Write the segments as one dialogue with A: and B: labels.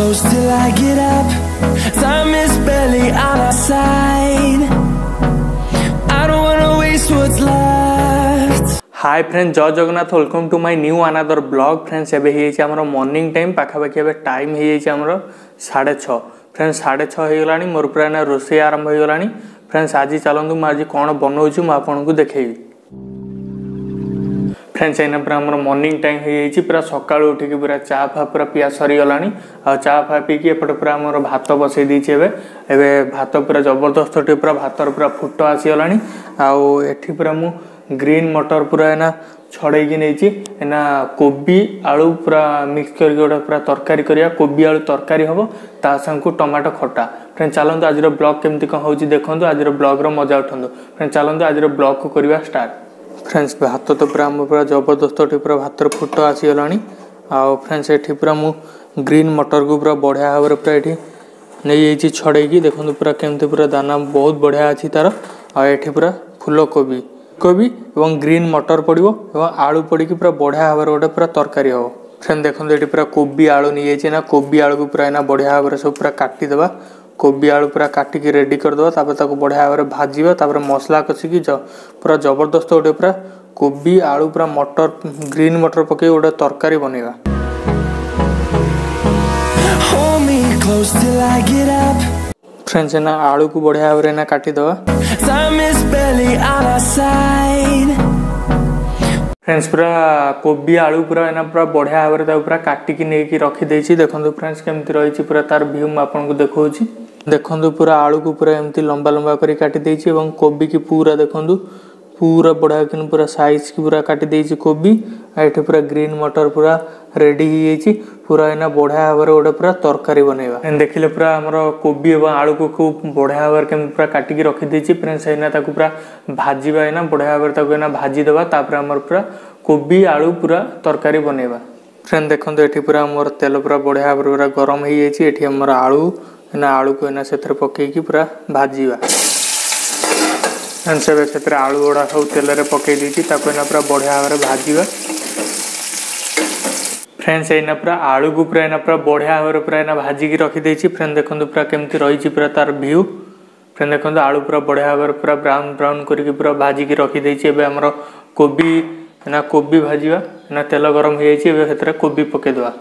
A: close till I get up Time is barely on our side I don't wanna waste what's left
B: hi friend Jai Jagannath welcome to my new another blog friends এবে হয়েছে আমার morning time পাখাপাখি এবে time হয়েছে আমার সাড়ে ছ friends সাড়ে ছ হয়েগলানি মোর পুরা এনে রোষেই আরম্ভ হয়েগলানি ফ্রেন্ডস আজি চালন্তু মু আজি কোন বনাউছি মু আপনাদের দেখাইবি ଫ୍ରେଣ୍ଡ ଏଇନା ପୁରା ଆମର ମର୍ଣ୍ଣିଂ ଟାଇମ୍ ହେଇଯାଇଛି ପୁରା ସକାଳୁ ଉଠିକି ପୁରା ଚା' ଫା ପୁରା ପିଆ ସରିଗଲାଣି ଆଉ ଚା' ଫା ପିଇକି ଏପଟେ ପୁରା ଆମର ଭାତ ବସେଇ ଦେଇଛି ଏବେ ଏବେ ଭାତ ପୁରା ଜବରଦସ୍ତ ଟିକେ ପୁରା ଭାତର ପୁରା ଫୁଟ ଆସିଗଲାଣି ଆଉ ଏଠି ପୁରା ମୁଁ ଗ୍ରୀନ୍ ମଟର ପୁରା ଏଇନା ଛଡ଼େଇକି ନେଇଛି ଏଇନା କୋବି ଆଳୁ ପୁରା ମିକ୍ସ କରିକି ଗୋଟେ ପୁରା ତରକାରୀ କରିବା କୋବି ଆଳୁ ତରକାରୀ ହେବ ତା ସାଙ୍ଗକୁ ଟମାଟୋ ଖଟା ଫ୍ରେଣ୍ଡ ଚାଲନ୍ତୁ ଆଜିର ବ୍ଲଗ୍ କେମିତି କ'ଣ ହେଉଛି ଦେଖନ୍ତୁ ଆଜିର ବ୍ଲଗ୍ର ମଜା ଉଠାନ୍ତୁ ଫ୍ରେଣ୍ଡ ଚାଲନ୍ତୁ ଆଜିର ବ୍ଲଗ୍କୁ କରିବା ଷ୍ଟାର୍ଟ ଫ୍ରେଣ୍ଡସ୍ ଭାତ ତ ପୁରା ଆମ ପୁରା ଜବରଦସ୍ତ ଏଠି ପୁରା ଭାତର ଫୁଟ ଆସିଗଲାଣି ଆଉ ଫ୍ରେଣ୍ଡସ୍ ଏଠି ପୁରା ମୁଁ ଗ୍ରୀନ୍ ମଟରକୁ ପୁରା ବଢ଼ିଆ ଭାବରେ ପୁରା ଏଠି ନେଇଯାଇଛି ଛଡ଼େଇକି ଦେଖନ୍ତୁ ପୁରା କେମିତି ପୁରା ଦାନା ବହୁତ ବଢ଼ିଆ ଅଛି ତା'ର ଆଉ ଏଠି ପୁରା ଫୁଲକୋବି କୋବି ଏବଂ ଗ୍ରୀନ୍ ମଟର ପଡ଼ିବ ଏବଂ ଆଳୁ ପଡ଼ିକି ପୁରା ବଢ଼ିଆ ଭାବରେ ଗୋଟେ ପୁରା ତରକାରୀ ହେବ ଫ୍ରେଣ୍ଡ ଦେଖନ୍ତୁ ଏଠି ପୁରା କୋବି ଆଳୁ ନେଇଯାଇଛି ନା କୋବି ଆଳୁକୁ ପୁରା ଏଇନା ବଢ଼ିଆ ଭାବରେ ସବୁ ପୁରା କାଟିଦେବା କୋବି ଆଳୁ ପୁରା କାଟିକି ରେଡ଼ି କରିଦେବା ତା'ପରେ ତାକୁ ବଢ଼ିଆ ଭାବରେ ଭାଜିବା ତା'ପରେ ମସଲା କଷିକି ପୁରା ଜବରଦସ୍ତ ଗୋଟେ ପୁରା କୋବି ଆଳୁ ପୁରା ମଟର ଗ୍ରୀନ୍ ମଟର ପକାଇ ଗୋଟେ ତରକାରୀ ବନେଇବା ଫ୍ରେଣ୍ଡସ୍ ଏନା ଆଳୁକୁ ବଢ଼ିଆ ଭାବରେ ଏନା କାଟିଦେବା ফ্রেন্ডস পুরা কোবি আলু পুরা এনা পুরা বঢ়িয়া ভাবে তাকে পুরা কাটিকি নেইকি রখি দেইছি দেখন্তু ফ্রেন্ডস কেমতি রইছি পুরা তার ভিউ আপনাকে দেখাউছি ଦେଖନ୍ତୁ ପୁରା ଆଳୁକୁ ପୁରା ଏମିତି ଲମ୍ବା ଲମ୍ବା କରି କାଟି ଦେଇଛି ଏବଂ କୋବିକି ପୁରା ଦେଖନ୍ତୁ ପୁରା ବଢ଼ିଆ କିନି ପୁରା ସାଇଜ୍କି ପୁରା କାଟି ଦେଇଛି କୋବି ଆଉ ଏଠି ପୁରା ଗ୍ରୀନ୍ ମଟର ପୁରା ରେଡ଼ି ହେଇଯାଇଛି ପୁରା ଏଇନା ବଢ଼ିଆ ଭାବରେ ଗୋଟେ ପୁରା ତରକାରୀ ବନେଇବା ଦେଖିଲେ ପୁରା ଆମର କୋବି ଏବଂ ଆଳୁକୁ ଖୁବ୍ ବଢ଼ିଆ ଭାବରେ କେମିତି ପୁରା କାଟିକି ରଖିଦେଇଛି ଫ୍ରେଣ୍ଡସ୍ ଏଇନା ତାକୁ ପୁରା ଭାଜିବା ଏଇନା ବଢ଼ିଆ ଭାବରେ ତାକୁ ଏଇନା ଭାଜିଦେବା ତାପରେ ଆମର ପୁରା କୋବି ଆଳୁ ପୁରା ତରକାରୀ ବନେଇବା ଫ୍ରେଣ୍ଡ ଦେଖନ୍ତୁ ଏଠି ପୁରା ଆମର ତେଲ ପୁରା ବଢ଼ିଆ ଭାବରେ ପୁରା ଗରମ ହେଇଯାଇଛି ଏଠି ଆମର ଆଳୁ ଏଇନା ଆଳୁକୁ ଏଇନା ସେଥିରେ ପକାଇକି ପୁରା ଭାଜିବା ଏଣ୍ଡ ସେବେ ସେଥିରେ ଆଳୁ ଗୁଡ଼ା ସବୁ ତେଲରେ ପକାଇ ଦେଇକି ତାକୁ ଏଇନା ପୁରା ବଢ଼ିଆ ଭାବରେ ଭାଜିବା ଫ୍ରେଣ୍ଡସ୍ ଏଇନା ପୁରା ଆଳୁକୁ ପୁରା ଏଇନା ପୁରା ବଢ଼ିଆ ଭାବରେ ପୁରା ଏଇନା ଭାଜିକି ରଖିଦେଇଛି ଫ୍ରେଣ୍ଡ ଦେଖନ୍ତୁ ପୁରା କେମିତି ରହିଛି ପୁରା ତା'ର ଭିୟୁ ଫ୍ରେଣ୍ଡ ଦେଖନ୍ତୁ ଆଳୁ ପୁରା ବଢ଼ିଆ ଭାବରେ ପୁରା ବ୍ରାଉନ୍ ବ୍ରାଉନ୍ କରିକି ପୁରା ଭାଜିକି ରଖିଦେଇଛି ଏବେ ଆମର କୋବି ଏଇନା କୋବି ଭାଜିବା ଏଇନା ତେଲ ଗରମ ହୋଇଯାଇଛି ଏବେ ସେଥିରେ କୋବି ପକାଇଦେବା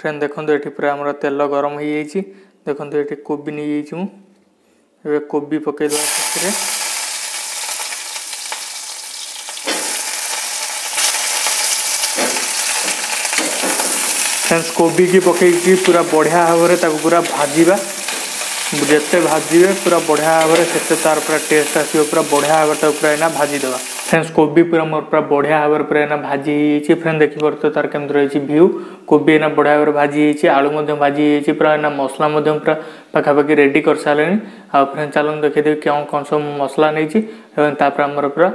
B: ফ্রেন্ড ଦେଖନ୍ତୁ এটি ପୁରା ଆମର ତେଲ ଗରମ ହୋଇଯାଇଛି देखते ये कोबी नहीं जाए कोबी पकईद फ्रेंड्स कोबी की पकई पूरा बढ़िया भाव में पूरा भाजवा जिते भाजवे पूरा बढ़िया भाव में से पूरा टेस्ट आसो बढ़िया भाव पूरा भाजीदेगा ফ্রেন্ডস কোবি পুরা মোর পুরা বঢ়িয়া ভাবে পুরা এনা ভাজি হয়েছে ফ্রেন্ড দেখিপারুথিবে তার কেমন রয়েছে ভিউ কোবি এনা বঢ়িয়া ভাবে ভাজি হয়েছে আলু মধ্যে ভাজি হয়েছে পুরা এনা মশলা মধ্যে পুরা পাখাপাখি রেডি করসারে আর ফ্রেন্ড চালন দেখিদেবি কেউ কোন সব মশলা নেইছি এবং তারপরে আমার পুরা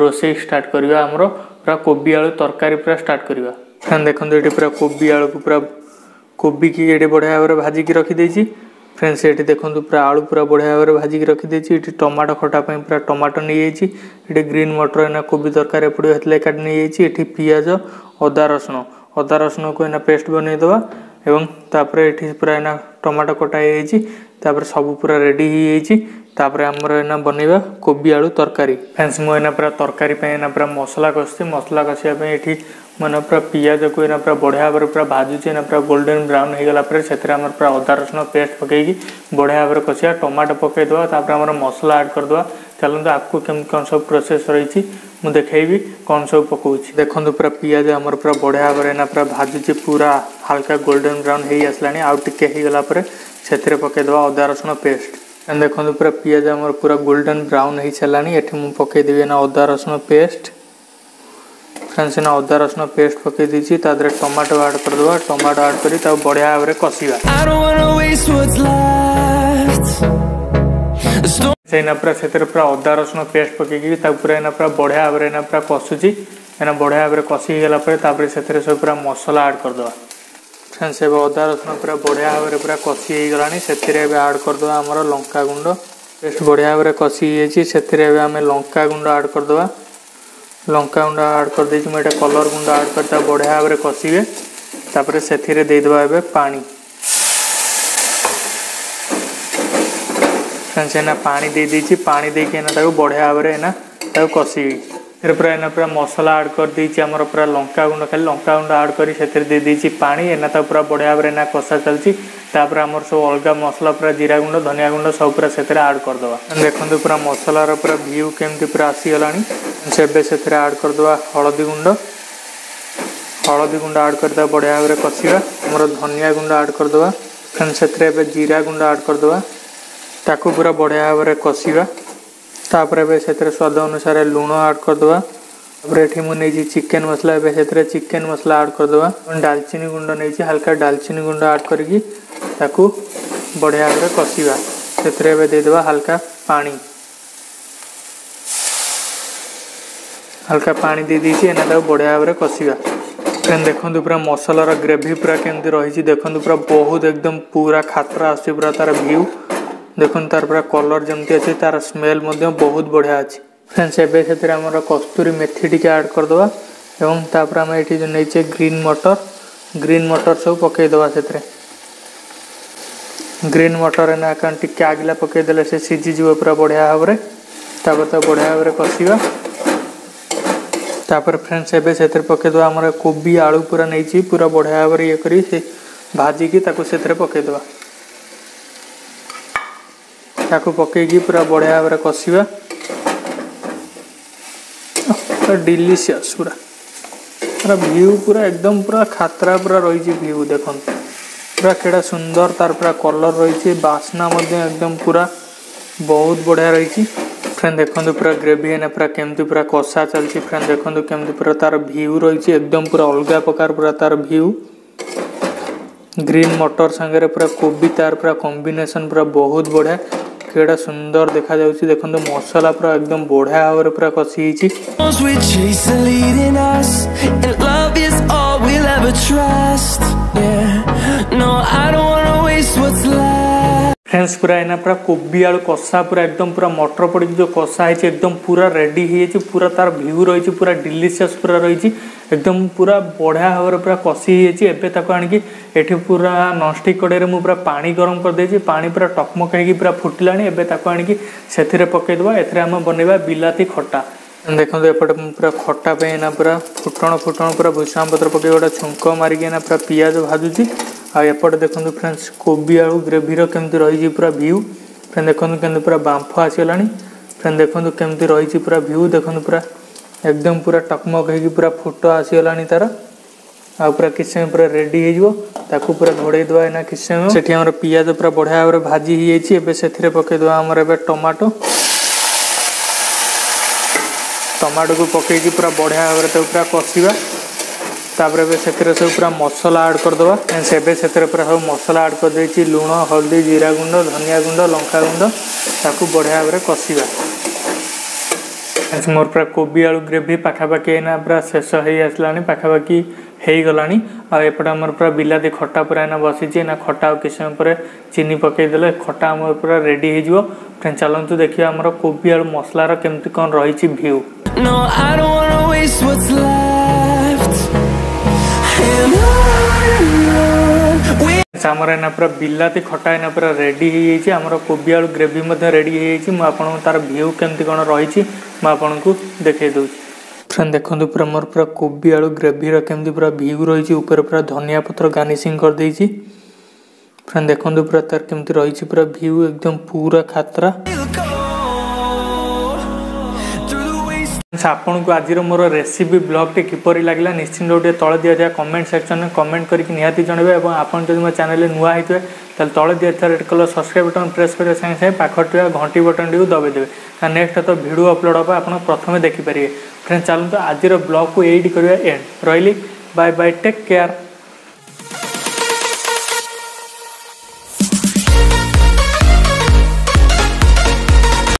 B: রোষেই স্টার্ট করা আমার পুরা কোবি আলু তরকারি পুরা স্টার্ট করা ফ্রেন্ড দেখুন এটি পুরা কোবি আলুকে পুরা কোবিকে এটি বঢ়িয়া ভাবে ভাজিকি রখিদেইছি ফ্রেন্ডস এটি দেখুন পুরা আলু পুরা বঢ়িয়া ভাবে ভাজিকি রখিদেছি এটি টমাটো খটা পুরা টমাটো নিয়েছি এটি গ্রিন মটর এনা কোবি তরকার এপটু হেতলে কাটি নিয়েছি এটি পিঁয়াজ অদা রসুণ অদা রসুণকে এনা পেস্ট বনাই দেওয়া এবং তারপরে এটি পুরা এনা টমাটো কটা হয়েছি তারপরে সবু পুরা রেডি হয়ে যাইছি तापर आमर एना बनवा कोबी आलू तरकारी फ्रेंड्स मुझे पूरा तरकारी पूरा मसला कसि मसला कसापी मैंने पूरा पिज को ये पूरा बढ़िया भाव में पूरा भाजुच्छे पूरा गोल्डेन ब्राउन होते पूरा अदा रसुण पेस्ट पकई बढ़िया भाव में कसा टमाटो पकईदेपर मसला एड करदे चलो तो आपको कौन सब प्रोसेस रही मुझे देखेबी कौन सब पकोच देखो पूरा पिज आम पूरा बढ़िया भाव में पूरा भाजुच्छे पूरा हालाका गोल्डेन ब्राउन होगा आउ टेगला से पकईदे अदा रसुण पेस्ट ଦେଖନ୍ତୁ ପୁରା ପିଆଜ ଆମର ପୁରା ଗୋଲ୍ଡେନ୍ ବ୍ରାଉନ୍ ହୋଇସାରିଲାଣି ଏଠି ମୁଁ ପକାଇଦେବି ଏଇନା ଅଦା ରସୁଣ ପେଷ୍ଟ ଫ୍ରେଣ୍ଡସ୍ ଏଇନା ଅଦା ରସୁଣ ପେଷ୍ଟ ପକାଇ ଦେଇଛି ତା ଦେହରେ ଟମାଟୋ ଆଡ଼୍ କରିଦେବା ଟମାଟୋ ଆଡ଼୍ କରି ତାକୁ ବଢ଼ିଆ ଭାବରେ କଷିବା ସେଇନା ପୁରା ସେଥିରେ ପୁରା ଅଦା ରସୁଣ ପେଷ୍ଟ ପକାଇକି ତାକୁ ପୁରା ଏଇନା ପୁରା ବଢ଼ିଆ ଭାବରେ ଏଇନା ପୁରା କଷୁଛି ଏଇନା ବଢ଼ିଆ ଭାବରେ କଷି ହେଇଗଲା ପରେ ତାପରେ ସେଥିରେ ସବୁ ପୁରା ମସଲା ଆଡ଼୍ କରିଦେବା ଫ୍ରେଣ୍ଡସ୍ ଏବେ ଅଦା ରସୁଣ ପୁରା ବଢ଼ିଆ ଭାବରେ ପୁରା କଷି ହେଇଗଲାଣି ସେଥିରେ ଏବେ ଆଡ଼୍ କରିଦେବା ଆମର ଲଙ୍କା ଗୁଣ୍ଡ ପେଷ୍ଟ ବଢ଼ିଆ ଭାବରେ କଷି ହେଇଯାଇଛି ସେଥିରେ ଏବେ ଆମେ ଲଙ୍କା ଗୁଣ୍ଡ ଆଡ଼୍ କରିଦେବା ଲଙ୍କା ଗୁଣ୍ଡ ଆଡ଼୍ କରିଦେଇଛି ମୁଁ ଏଇଟା କଲର୍ ଗୁଣ୍ଡ ଆଡ଼୍ କରି ତାକୁ ବଢ଼ିଆ ଭାବରେ କଷିବେ ତାପରେ ସେଥିରେ ଦେଇଦେବା ଏବେ ପାଣି ଫ୍ରେଣ୍ଡସ୍ ଏଇନା ପାଣି ଦେଇଦେଇଛି ପାଣି ଦେଇକି ଏଇନା ତାକୁ ବଢ଼ିଆ ଭାବରେ ଏଇନା ତାକୁ କଷିବି এর পুরা এনে পুরা মশলা আড করেদি আমার পুরা লঙ্কা গুণ্ড খালি লঙ্কা গুণ্ড আড করে সেতে দিয়েছি পা এনে তা পুরা বড়িয়া ভাবে এনে কষা চালছি তাপরে আমার সব অলগা মশলা পুরা জিরা গুণ্ড ধনিয়া গুণ্ড সব পুরা সেতে আড করেদেবা দেখুন পুরা মশলার পুরা ভিউ কেমতি পুরা আসিগলা সেবে সেতে আড করেদেবা হলদি গুণ্ড হলদি গুণ্ড আড করেদেবা বড়িয়া ভাবে কষিবা আমার ধনিয়া গুণ্ড আড করেদেবা ফেন সেতে এবার জিরা গুণ্ড আড করেদেবা তাকে পুরা বড়িয়া ভাবে কষিবা ତାପରେ ଏବେ ସେଥିରେ ସ୍ୱାଦ ଅନୁସାରେ ଲୁଣ ଆଡ଼୍ କରିଦେବା ତାପରେ ଏଠି ମୁଁ ନେଇଛି ଚିକେନ୍ ମସଲା ଏବେ ସେଥିରେ ଚିକେନ୍ ମସଲା ଆଡ଼୍ କରିଦେବା ଡାଲଚିନି ଗୁଣ୍ଡ ନେଇଛି ହାଲକା ଡାଲଚିନି ଗୁଣ୍ଡ ଆଡ଼୍ କରିକି ତାକୁ ବଢ଼ିଆ ଭାବରେ କଷିବା ସେଥିରେ ଏବେ ଦେଇଦେବା ହାଲକା ପାଣି ହାଲକା ପାଣି ଦେଇଦେଇଛି ଏଇନା ତାକୁ ବଢ଼ିଆ ଭାବରେ କଷିବା ଫ୍ରେଣ୍ଡ ଦେଖନ୍ତୁ ପୁରା ମସଲାର ଗ୍ରେଭି ପୁରା କେମିତି ରହିଛି ଦେଖନ୍ତୁ ପୁରା ବହୁତ ଏକଦମ ପୁରା ଖାତରା ଆସୁଛି ପୁରା ତା'ର ଭ୍ୟୁ দেখুন তার পুরা কলর যেমতি আছে তার স্মেল মধ্যে বহুত বঢ়িয়া আছে ফ্রেন্ডস এবে সেতিরে আমার কস্তুরি মেথি টিকে আড করদেবা এবং তারপরে আমি এটি যে নেইছে গ্রিন মটর গ্রিন মটর সব পকাই দেবা সেতিরে ଗ୍ରୀନ୍ ମଟର ଏନା କାରଣ ଟିକେ ଆଗିଲା ପକାଇଦେଲେ ସେ ସିଝିଯିବ ପୁରା ବଢ଼ିଆ ଭାବରେ ତାପରେ ତାକୁ ବଢ଼ିଆ ଭାବରେ କଷିବା ତାପରେ ଫ୍ରେଣ୍ଡସ୍ ଏବେ ସେଥିରେ ପକାଇଦେବା ଆମର କୋବି ଆଳୁ ପୁରା ନେଇଛି ପୁରା ବଢ଼ିଆ ଭାବରେ ଇଏ କରି ସେ ଭାଜିକି ତାକୁ ସେଥିରେ ପକାଇଦେବା ତାକୁ ପକେଇକି ପୁରା ବଢ଼ିଆ ଭାବରେ କଷିବା ପୁରା ଡିଲିସିୟସ୍ ପୁରା ପୁରା ଭିୟୁ ପୁରା ଏକଦମ ପୁରା ଖାତରା ପୁରା ରହିଛି ଭିୟୁ ଦେଖନ୍ତୁ ପୁରା କେଡ଼ା ସୁନ୍ଦର ତାର ପୁରା କଲର୍ ରହିଛି ବାସ୍ନା ମଧ୍ୟ ଏକଦମ ପୁରା ବହୁତ ବଢ଼ିଆ ରହିଛି ଫ୍ରେଣ୍ଡ ଦେଖନ୍ତୁ ପୁରା ଗ୍ରେଭି ଏଇନା ପୁରା କେମିତି ପୁରା କଷା ଚାଲିଛି ଫ୍ରେଣ୍ଡ ଦେଖନ୍ତୁ କେମିତି ପୁରା ତାର ଭିୟୁ ରହିଛି ଏକଦମ ପୁରା ଅଲଗା ପ୍ରକାର ପୁରା ତାର ଭିୟୁ ଗ୍ରୀନ୍ ମଟର ସାଙ୍ଗରେ ପୁରା କୋବି ତାର ପୁରା କମ୍ବିନେସନ୍ ପୁରା ବହୁତ ବଢ଼ିଆ କ୍ଷୀରଟା ସୁନ୍ଦର ଦେଖାଯାଉଛି ଦେଖନ୍ତୁ ମସଲା ପୁରା ଏକଦମ ବଢିଆ ଭାବରେ ପୁରା କଷି ହେଇଛି ଫ୍ରେନ୍ସ ପୁରା ଏଇନା ପୁରା କୋବି ଆଳୁ କଷା ପୁରା ଏକଦମ ପୁରା ମଟର ପଡ଼ିକି ଯେଉଁ କଷା ହେଇଛି ଏକଦମ ପୁରା ରେଡ଼ି ହେଇଯାଇଛି ପୁରା ତା'ର ଭ୍ୟୁ ରହିଛି ପୁରା ଡିଲିସିୟସ୍ ପୁରା ରହିଛି ଏକଦମ ପୁରା ବଢ଼ିଆ ଭାବରେ ପୁରା କଷି ହେଇଯାଇଛି ଏବେ ତାକୁ ଆଣିକି ଏଠି ପୁରା ନନଷ୍ଟିକ୍ କଡ଼େଇରେ ମୁଁ ପୁରା ପାଣି ଗରମ କରିଦେଇଛି ପାଣି ପୁରା ଟକମକ ହେଇକି ପୁରା ଫୁଟିଲାଣି ଏବେ ତାକୁ ଆଣିକି ସେଥିରେ ପକାଇଦେବା ଏଥିରେ ଆମେ ବନେଇବା ବିଲାତି ଖଟା ଦେଖନ୍ତୁ ଏପଟେ ମୁଁ ପୁରା ଖଟା ପାଇଁ ଏଇନା ପୁରା ଫୁଟଣ ଫୁଟଣ ପୁରା ଭୂଷାମ ପତ୍ର ପକାଇ ଗୋଟେ ଛୁଙ୍କ ମାରିକି ଏଇନା ପୁରା ପିଆଜ ଭାଜୁଛି आपटे देखते फ्रेंड्स कोबी आलू ग्रेवीर केमी रही पूरा भ्यू फ्रेंड देखते कमी पूरा बांफ आसगला फ्रेंड देखते कमी रही पूरा भ्यू देखते पूरा एकदम पूरा टकमक पूरा फोटो आसगला तार आरा किसी समय पूरा रेडी पूरा घोड़े देना किसी समय से पिज पूरा बढ़िया भाव भाजी ही जाइए से पकईद टमाटो टमाटो को कि पूरा बढ़िया भाव पूरा कषा ତାପରେ ଏବେ ସେଥିରେ ସବୁ ପୁରା ମସଲା ଆଡ଼୍ କରିଦେବା ଏବେ ସେଥିରେ ପୁରା ସବୁ ମସଲା ଆଡ଼୍ କରିଦେଇଛି ଲୁଣ ହଳଦୀ ଜିରା ଗୁଣ୍ଡ ଧନିଆ ଗୁଣ୍ଡ ଲଙ୍କା ଗୁଣ୍ଡ ତାକୁ ବଢ଼ିଆ ଭାବରେ କଷିବା ମୋର ପୁରା କୋବି ଆଳୁ ଗ୍ରେଭି ପାଖାପାଖି ଏଇନା ପୁରା ଶେଷ ହେଇ ଆସିଲାଣି ପାଖାପାଖି ହେଇଗଲାଣି ଆଉ ଏପଟେ ଆମର ପୁରା ବିଲାତି ଖଟା ପୁରା ଏଇନା ବସିଛି ଏଇନା ଖଟା ଆଉ କିଛି ସମୟ ପରେ ଚିନି ପକାଇଦେଲେ ଖଟା ଆମର ପୁରା ରେଡ଼ି ହେଇଯିବ ଫ୍ରେଣ୍ଡ ଚାଲନ୍ତୁ ଦେଖିବା ଆମର କୋବି ଆଳୁ ମସଲାର କେମିତି କ'ଣ ରହିଛି view
A: No, I don't wanna waste what's left
B: ଆମର ଏଇନା ପୁରା ବିଲାତି ଖଟା ଏଇନା ପୁରା ରେଡ଼ି ହେଇଯାଇଛି ଆମର କୋବି ଆଳୁ ଗ୍ରେଭି ମଧ୍ୟ ରେଡ଼ି ହେଇଯାଇଛି ମୁଁ ଆପଣଙ୍କୁ ତା'ର ଭିୟୁ କେମିତି କ'ଣ ରହିଛି ମୁଁ ଆପଣଙ୍କୁ ଦେଖାଇ ଦେଉଛି ଫ୍ରେଣ୍ଡ ଦେଖନ୍ତୁ ପୁରା ମୋର ପୁରା କୋବି ଆଳୁ ଗ୍ରେଭିର କେମିତି ପୁରା ଭିୟୁ ରହିଛି ଉପରେ ପୁରା ଧନିଆ ପତ୍ର ଗାର୍ନିସିଂ କରିଦେଇଛି ଫ୍ରେଣ୍ଡ ଦେଖନ୍ତୁ ପୁରା ତା'ର କେମିତି ରହିଛି ପୁରା ଭିୟୁ ଏକଦମ ପୁରା ଖାତରା
A: ফ্রেন্ডস
B: আপনার আজির মোর রেসিপি ব্লগটি কিপর লাগলা নিশ্চিন্ত গোটে তলে দিয়া যায় কমেন্ট সেকশন কমেন্ট করি নিহতি জনবে এবং আপনার যদি মো চ্যানেলে নূয়া হয়ে তাহলে তলে দিয়া red colour subscribe button press করার সাথে সাথে পাখর থাকা ঘটি বটনটি দবাই দেবে তা নেক্সট তো ভিডিও অপলোড হব আপনার প্রথমে দেখিপারে ফ্রেন্ডস চালু আজির ব্লগক এইটি করা এন্ড রহলি বাই বাই টেক কেয়ার